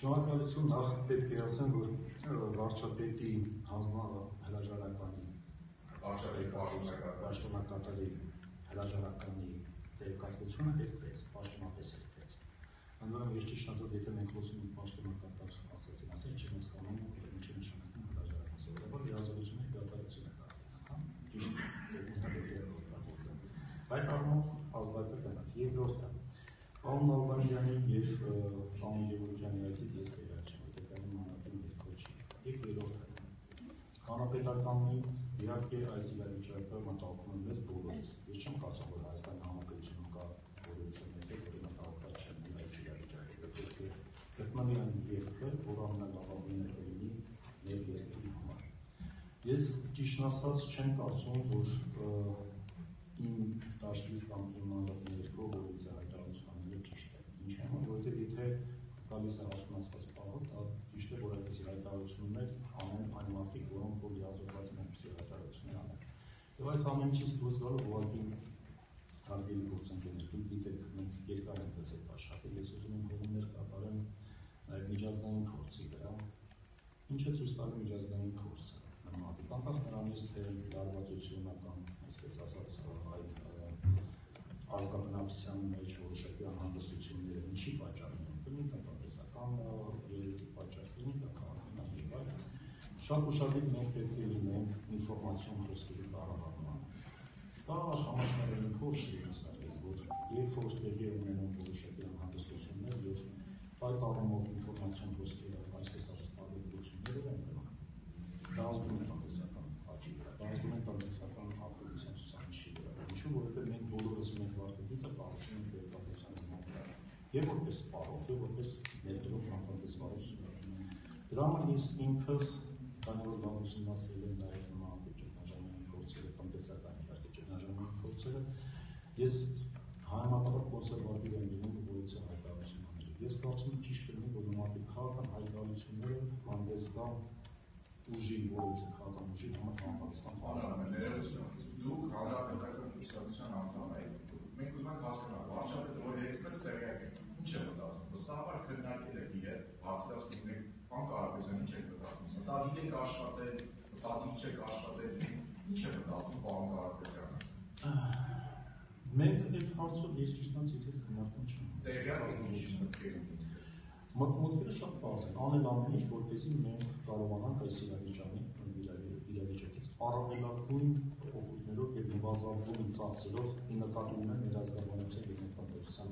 Շնորհակալություն նախ պետք է ասեմ, որ վարչապետի հանձնա հրաժարականի պաշտոնակատարի հրաժարականի տեղեկատվությունը հետվեց, պաշտոնապես հետվեց։ Անդորում ես ճիշտ ասած, եթե մենք խոսում ենք պաշտոնակատար ասացին, ասեն չի մեզ կանոն ինչի նշանակում հրաժարական սովորաբար լիազորությունը դատարություն է դարձել, ճիշտ օգնաբերել Այդ առումով ազդակը դրանց երկրորդը Պարոն Նալբանդյանի եւ պարոն Գևորգյանի այցից ես կային մանրատեն երկու չի։ Եվ երրորդը Հանրապետականի իհարկե այս իրավիճակը մտահոգում է մեզ բոլորիս։ Ես չեմ կարծում, որ Հայաստանի Հանրապետությունում կա բոլորից մեկը, որը մտահոգված չէ այս իրավիճակը։ Պետք է գտնվի այն երկրը, որը ամենալավագույնը կլինի մեր երկրի համար։ Ես ճիշտ ասած չեմ կարծում, որ իմ դաշտից կամ իմ մանրատների կողմից հայտարարություն անելը ճիշտ է։ Ինչ է, որովհետև եթե գալիս է հաշվնացված պահը, դա ճիշտ է, որ այդպեսի հայտարարություններ անեն այն մարդիկ, որոնք որ լիազորված են այդպեսի հայտարարություններ անեն։ Եվ այս ամեն ինչից դուրս գալու ուղղակի հարգելի գործընկերներ, դուք գիտեք, մենք երկար ենք ձեզ հետ աշխատել, ես ուզում եմ հողումներ կատարեմ նաև միջազգային փորձի վրա։ Ինչ է ցույց տալու միջազգային փորձը նմանատիպ, անկախ նրանից, թե լարվածությունը կամ, այսպես ասած, այդ ազգաբնակության մեջ որոշակի անհանգստությունները ինչի պատճառն են, բնի տնտեսական երևույթի պատճառ, բնի քաղաքական եւ այլն։ Շատ ուշադիր մենք պետք է լինենք ինֆորմացիոն խոսքերի կառավարման։ Կարող համաշխարհային փորձ իրենսարես, որ երբ որ տեղի ունենում որոշակի անհանգստություններ եւ այդ առումով ինֆորմացիոն խոսքերը, այսպես ասած, տարբերությունները են գնում։ Դա ազդում է տնտեսական աճի վրա, դա ազդում է տնտեսական ապրության ցուցանիշի վրա։ Ինչու՞, որովհետեւ մենք բոլորս մենք վարկագիծը կառուցում ենք դեպքատվության Եվ որպես սպառող, եւ որպես ներդրող կամ տնտեսվարություն։ Դրա համար ես ինքս քանի որ լավ ուսումնասիրել եմ նաեւ նման ճգնաժամային փորձերը, տնտեսական իհարկե ճգնաժամային փորձերը, ես համապատասխան կոնսերվատիվ եմ լինում գոյության հայտարարություն անել։ Ես կարծում եմ ճիշտ է, որ նման քաղաքական հայտարարությունները հանդես գան ուժի որից քաղաքական ուժի համար համապատասխան հանրապետություն դուք հանրապետական կուսակցության անդամ եք մենք ուզում ենք հասկանալ վարչապետը որ երկրից տեղյակ է ինչ է մտածում վստահաբար քննարկել եք իր հարցրած մենք բան կարողություն ինչ է մտածում մտադիր եք աշխատել մտադիր չեք աշխատել ինչ է մտածում պարոն Կարապետյանը մենք այդ հարցով ես ճիշտ անց եթե քննարկում չեմ տեղյակ եք ինչ մտքեր մտմունքները շատ բարձ են, անել ամեն ինչ, որպեսզի մենք կարողանանք այս իրավիճանի իրավիճակից առավելագույն օգուտներով եւ նվազագույն ծախսերով ի նկատի ունեն ներազգաբանության եւ ներկայացության